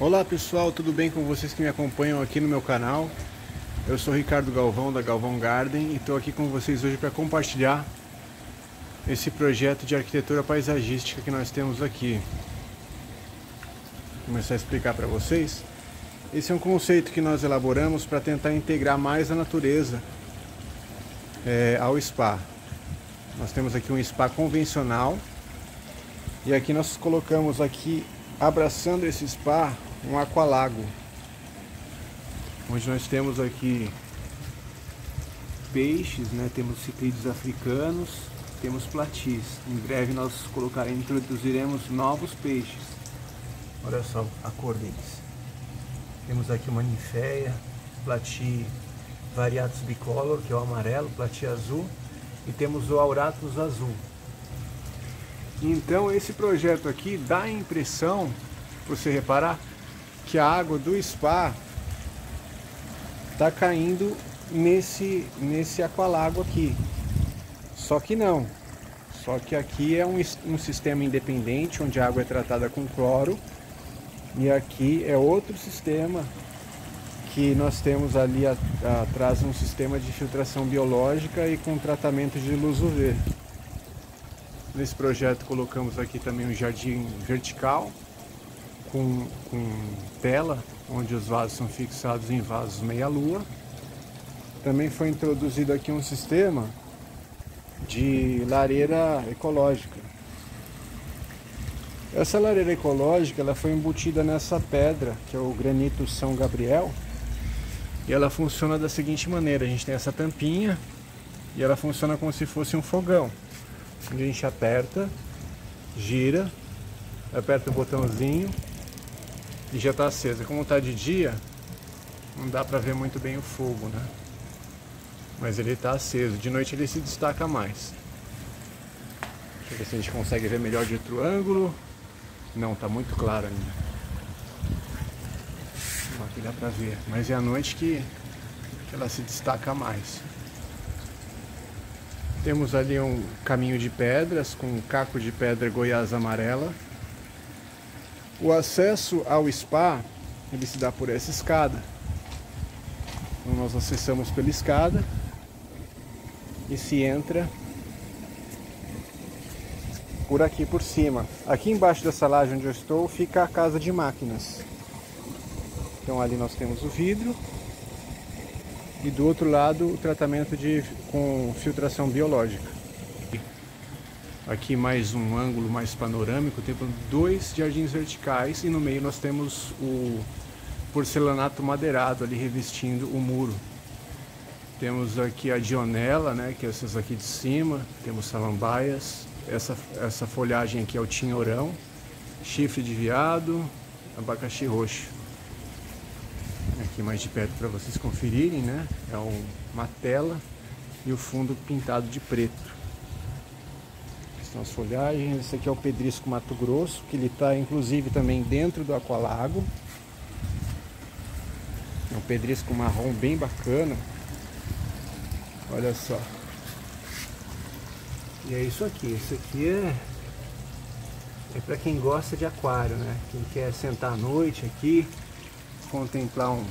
Olá pessoal, tudo bem com vocês que me acompanham aqui no meu canal? Eu sou Ricardo Galvão da Galvão Garden e estou aqui com vocês hoje para compartilhar esse projeto de arquitetura paisagística que nós temos aqui. Vou começar a explicar para vocês. Esse é um conceito que nós elaboramos para tentar integrar mais a natureza é, ao spa. Nós temos aqui um spa convencional e aqui nós colocamos aqui abraçando esse spa um aqualago onde nós temos aqui peixes, né? temos ciclídeos africanos, temos platis. Em breve nós colocaremos, introduziremos novos peixes. Olha só a cor deles. Temos aqui uma ninféia, plati variatus bicolor, que é o amarelo, plati azul, e temos o auratus azul. Então esse projeto aqui dá a impressão, você reparar, que a água do spa está caindo nesse, nesse aqualago aqui. Só que não. Só que aqui é um, um sistema independente, onde a água é tratada com cloro. E aqui é outro sistema que nós temos ali atrás um sistema de filtração biológica e com tratamento de luz UV. Nesse projeto colocamos aqui também um jardim vertical com, com tela, onde os vasos são fixados em vasos meia-lua. Também foi introduzido aqui um sistema de lareira ecológica. Essa lareira ecológica ela foi embutida nessa pedra, que é o granito São Gabriel, e ela funciona da seguinte maneira: a gente tem essa tampinha e ela funciona como se fosse um fogão a gente aperta, gira, aperta o botãozinho e já está acesa. Como está de dia, não dá para ver muito bem o fogo, né? Mas ele está aceso. De noite ele se destaca mais. Deixa eu ver se a gente consegue ver melhor de outro ângulo. Não, está muito claro ainda. Aqui dá para ver. Mas é à noite que, que ela se destaca mais. Temos ali um caminho de pedras com um caco de pedra goiás amarela. O acesso ao spa ele se dá por essa escada. Então nós acessamos pela escada e se entra por aqui por cima. Aqui embaixo dessa laje onde eu estou fica a casa de máquinas. Então ali nós temos o vidro e do outro lado o tratamento de, com filtração biológica. Aqui mais um ângulo mais panorâmico, temos dois jardins verticais e no meio nós temos o porcelanato madeirado ali revestindo o muro. Temos aqui a dionela, né, que é essas aqui de cima, temos samambaias, essa, essa folhagem aqui é o tinhorão, chifre de viado, abacaxi roxo aqui mais de perto para vocês conferirem, né? É uma tela e o fundo pintado de preto. Aqui estão as folhagens. Esse aqui é o Pedrisco Mato Grosso, que ele está inclusive também dentro do aqualago. É um pedrisco marrom bem bacana. Olha só. E é isso aqui. Isso aqui é é para quem gosta de aquário, né? Quem quer sentar à noite aqui, contemplar um,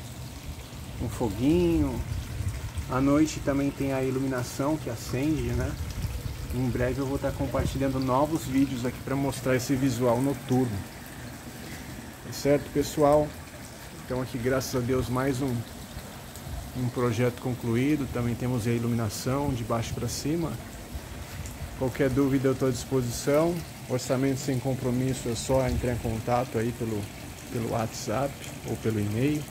um foguinho. À noite também tem a iluminação que acende, né? Em breve eu vou estar compartilhando novos vídeos aqui para mostrar esse visual noturno. Tá certo, pessoal? Então aqui, graças a Deus, mais um, um projeto concluído. Também temos a iluminação de baixo para cima. Qualquer dúvida eu estou à disposição. Orçamento sem compromisso é só entrar em contato aí pelo, pelo WhatsApp ou pelo e-mail,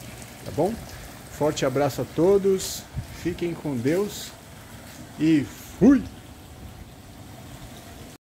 tá bom? Forte abraço a todos, fiquem com Deus e fui!